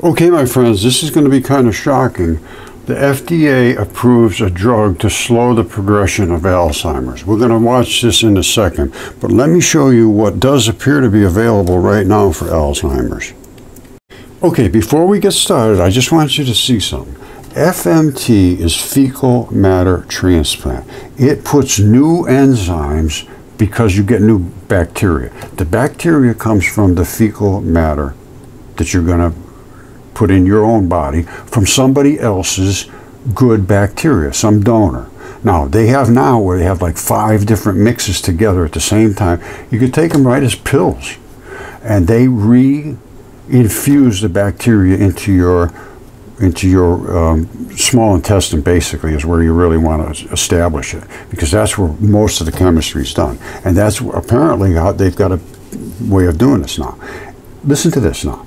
Okay, my friends, this is going to be kind of shocking. The FDA approves a drug to slow the progression of Alzheimer's. We're going to watch this in a second, but let me show you what does appear to be available right now for Alzheimer's. Okay, before we get started, I just want you to see something. FMT is fecal matter transplant. It puts new enzymes because you get new bacteria. The bacteria comes from the fecal matter that you're going to put in your own body from somebody else's good bacteria, some donor. Now, they have now where they have like five different mixes together at the same time. You could take them right as pills, and they re-infuse the bacteria into your into your um, small intestine basically is where you really want to establish it because that's where most of the chemistry is done and that's apparently how they've got a way of doing this now listen to this now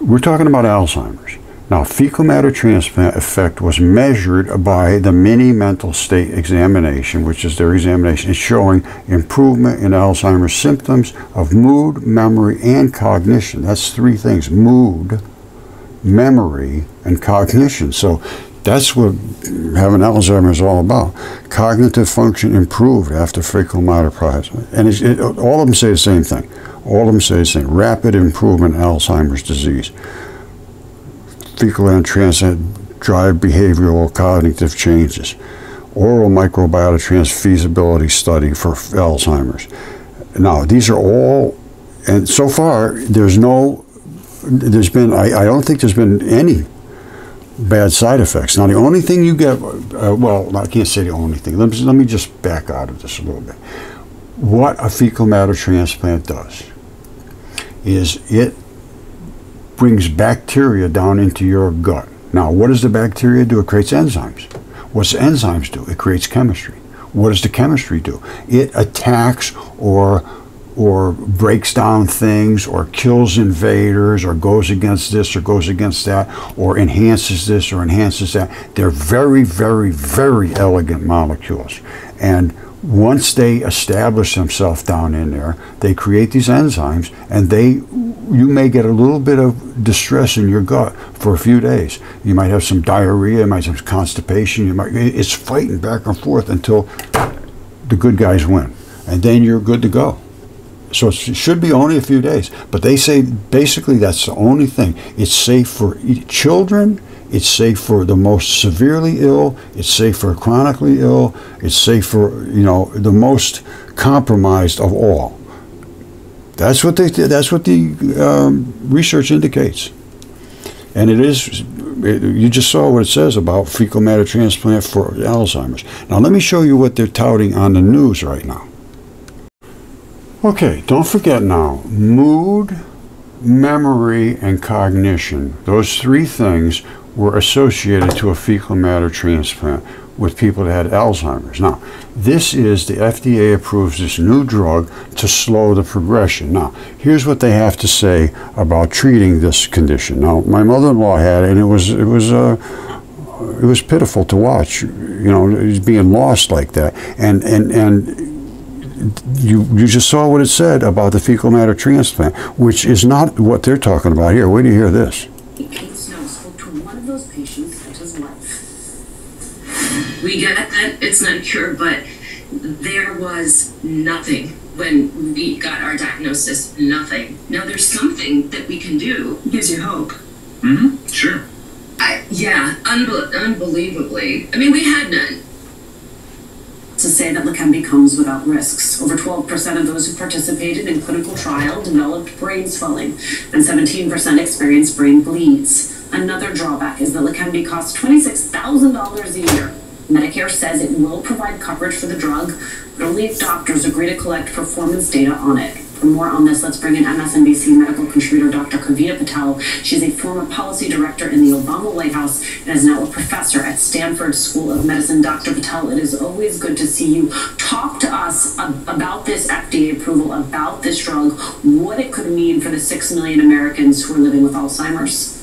we're talking about Alzheimer's. Now, fecal matter transplant effect was measured by the mini mental state examination, which is their examination, showing improvement in Alzheimer's symptoms of mood, memory, and cognition. That's three things mood, memory, and cognition. So that's what having Alzheimer's is all about. Cognitive function improved after fecal matter processing. And it, all of them say the same thing. All of them say the same. Rapid improvement in Alzheimer's disease. Fecal and transit drive behavioral cognitive changes. Oral microbiota transfeasibility study for Alzheimer's. Now, these are all, and so far, there's no, there's been, I, I don't think there's been any bad side effects. Now, the only thing you get, uh, well, I can't say the only thing. Let me, let me just back out of this a little bit. What a fecal matter transplant does is it brings bacteria down into your gut. Now, what does the bacteria do? It creates enzymes. What's enzymes do? It creates chemistry. What does the chemistry do? It attacks or or breaks down things or kills invaders or goes against this or goes against that or enhances this or enhances that. They're very, very, very elegant molecules. And once they establish themselves down in there, they create these enzymes and they you may get a little bit of distress in your gut for a few days. You might have some diarrhea, you might have constipation, you might it's fighting back and forth until the good guys win. And then you're good to go. So it should be only a few days. But they say basically that's the only thing. It's safe for children. It's safe for the most severely ill. It's safe for chronically ill. It's safe for you know the most compromised of all. That's what they. That's what the um, research indicates. And it is. It, you just saw what it says about fecal matter transplant for Alzheimer's. Now let me show you what they're touting on the news right now. Okay, don't forget now, mood, memory, and cognition, those three things were associated to a fecal matter transplant with people that had Alzheimer's. Now, this is the FDA approves this new drug to slow the progression. Now, here's what they have to say about treating this condition. Now, my mother-in-law had it, and it was it was uh, it was pitiful to watch. You know, he's being lost like that, and and and you, you just saw what it said about the fecal matter transplant, which is not what they're talking about here. Wait till you hear this. Kate Snow spoke to one of those patients and his wife. We get that it's not a cure, but there was nothing when we got our diagnosis. Nothing. Now there's something that we can do. Gives you hope. Mm-hmm. Sure. I, yeah, unbe- unbelievably. I mean, we had none to say that Leqembi comes without risks. Over 12% of those who participated in clinical trial developed brain swelling, and 17% experienced brain bleeds. Another drawback is that Leqembi costs $26,000 a year. Medicare says it will provide coverage for the drug, but only if doctors agree to collect performance data on it. For more on this, let's bring in MSNBC medical contributor Dr. Kavita Patel. She's a former policy director in the Obama White House and is now a professor at Stanford School of Medicine. Dr. Patel, it is always good to see you. Talk to us about this FDA approval, about this drug, what it could mean for the 6 million Americans who are living with Alzheimer's.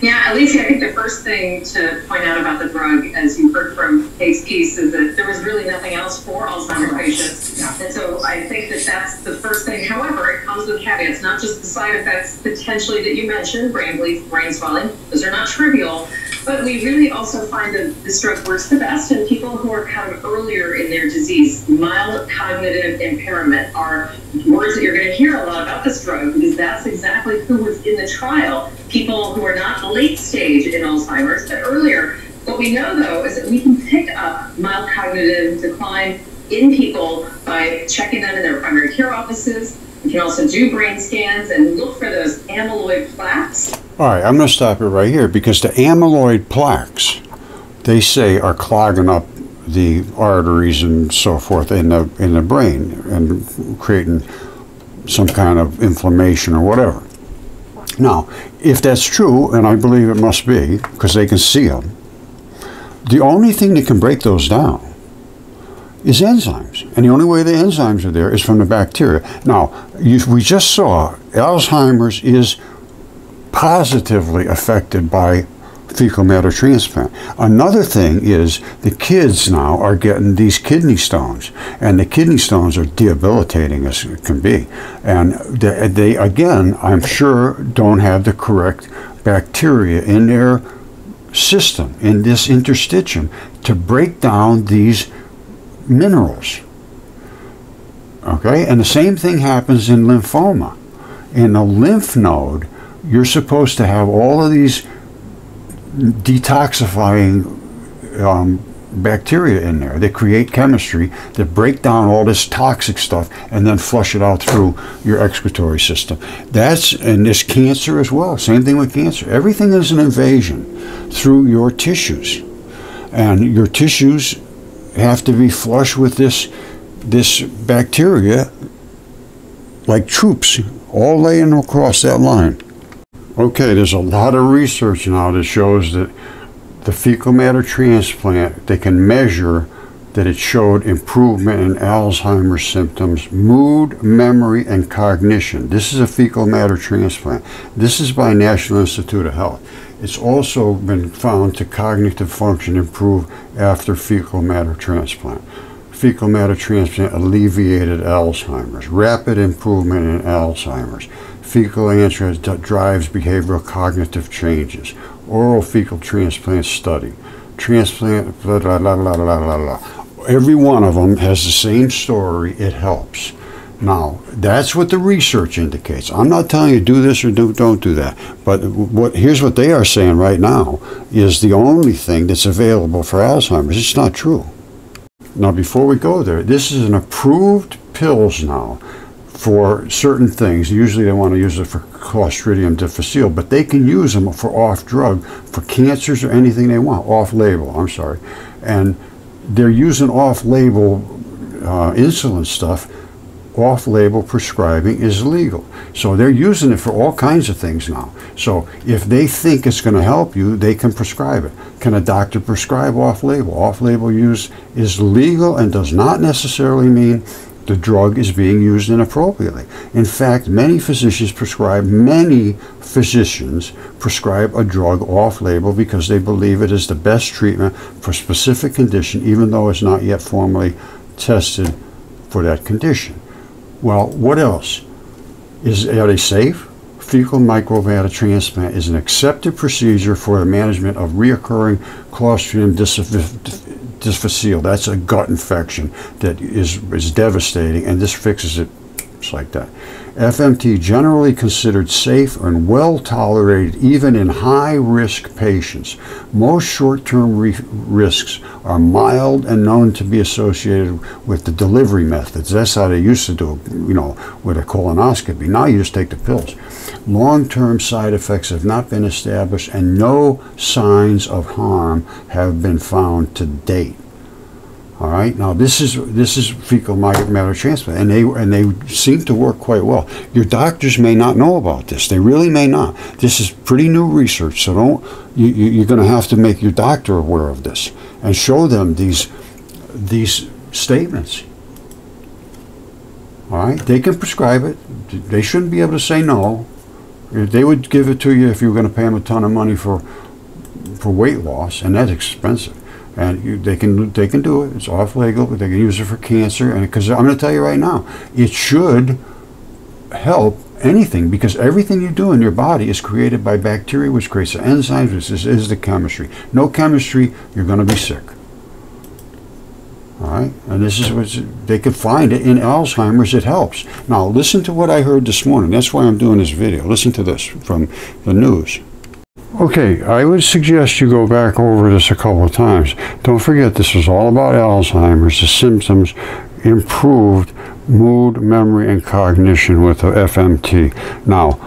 Yeah, Alicia, I think the first thing to point out about the drug, as you heard from Kate's piece, is that there was really nothing else for Alzheimer's patients. Yeah. And so I think that that's the first thing. However, it comes with caveats, not just the side effects potentially that you mentioned, brain bleed, brain swelling. Those are not trivial. But we really also find that this drug works the best in people who are kind of earlier in their disease. Mild cognitive impairment are words that you're going to hear a lot about this drug because that's exactly who was in the trial. People who are not late stage in Alzheimer's, but earlier. What we know though is that we can pick up mild cognitive decline in people by checking them in their primary care offices. We can also do brain scans and look for those amyloid plaques All right, I'm going to stop it right here because the amyloid plaques, they say, are clogging up the arteries and so forth in the in the brain and creating some kind of inflammation or whatever. Now, if that's true, and I believe it must be because they can see them, the only thing that can break those down is enzymes. And the only way the enzymes are there is from the bacteria. Now, you, we just saw Alzheimer's is positively affected by fecal matter transplant. Another thing is the kids now are getting these kidney stones, and the kidney stones are debilitating as it can be. And they, they again, I'm sure, don't have the correct bacteria in their system, in this interstitium, to break down these minerals. Okay, and the same thing happens in lymphoma. In a lymph node, you're supposed to have all of these detoxifying um, bacteria in there. They create chemistry that break down all this toxic stuff and then flush it out through your excretory system. That's and this cancer as well. Same thing with cancer. Everything is an invasion through your tissues, and your tissues have to be flush with this this bacteria like troops all laying across that line. Okay, there's a lot of research now that shows that the fecal matter transplant, they can measure that it showed improvement in Alzheimer's symptoms, mood, memory, and cognition. This is a fecal matter transplant. This is by National Institute of Health. It's also been found to cognitive function improve after fecal matter transplant. Fecal matter transplant alleviated Alzheimer's, rapid improvement in Alzheimer's. Fecal answer drives behavioral cognitive changes. Oral fecal transplant study. Transplant, blah, blah, blah, blah, blah, blah. Every one of them has the same story. It helps. Now, that's what the research indicates. I'm not telling you do this or do, don't do that. But what here's what they are saying right now is the only thing that's available for Alzheimer's. It's not true. Now, before we go there, this is an approved pills now for certain things. Usually they want to use it for Clostridium difficile, but they can use them for off drug for cancers or anything they want, off label, I'm sorry. And they're using off label uh, insulin stuff. Off label prescribing is legal. So they're using it for all kinds of things now. So if they think it's going to help you, they can prescribe it. Can a doctor prescribe off label? Off label use is legal and does not necessarily mean the drug is being used inappropriately. In fact, many physicians prescribe, many physicians prescribe a drug off label because they believe it is the best treatment for a specific condition, even though it's not yet formally tested for that condition. Well, what else? Is, are they safe? Fecal microbiota transplant is an accepted procedure for the management of reoccurring Clostridium difficile. That's a gut infection that is, is devastating, and this fixes it like that. FMT generally considered safe and well tolerated even in high risk patients. Most short term risks are mild and known to be associated with the delivery methods. That's how they used to do it, you know, with a colonoscopy. Now you just take the pills. Long term side effects have not been established and no signs of harm have been found to date. All right. Now this is this is fecal matter transplant, and they and they seem to work quite well. Your doctors may not know about this. They really may not. This is pretty new research, so don't you you're going to have to make your doctor aware of this and show them these these statements. All right. They can prescribe it. They shouldn't be able to say no. They would give it to you if you were going to pay them a ton of money for for weight loss, and that's expensive. And you, they can they can do it. It's off label, but they can use it for cancer. And because I'm going to tell you right now, it should help anything because everything you do in your body is created by bacteria, which creates the enzymes, which is, is the chemistry. No chemistry, you're going to be sick. All right, and this is what they could find it in Alzheimer's. It helps. Now, listen to what I heard this morning. That's why I'm doing this video. Listen to this from the news. Okay, I would suggest you go back over this a couple of times. Don't forget, this is all about Alzheimer's. The symptoms improved mood, memory, and cognition with the FMT. Now,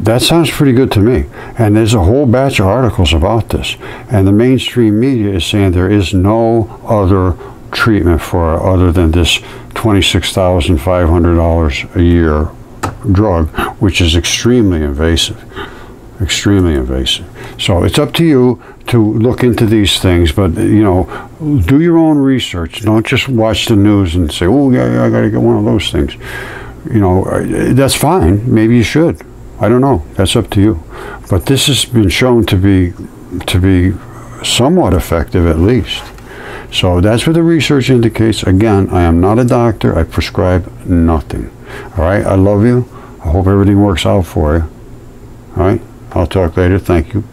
that sounds pretty good to me. And there's a whole batch of articles about this. And the mainstream media is saying there is no other treatment for it other than this $26,500 a year drug, which is extremely invasive. Extremely invasive. So it's up to you to look into these things, but you know, do your own research. Don't just watch the news and say, "Oh, yeah, I got to get one of those things." You know, that's fine. Maybe you should. I don't know. That's up to you. But this has been shown to be to be somewhat effective, at least. So that's what the research indicates. Again, I am not a doctor. I prescribe nothing. All right. I love you. I hope everything works out for you. All right. I'll talk later. Thank you.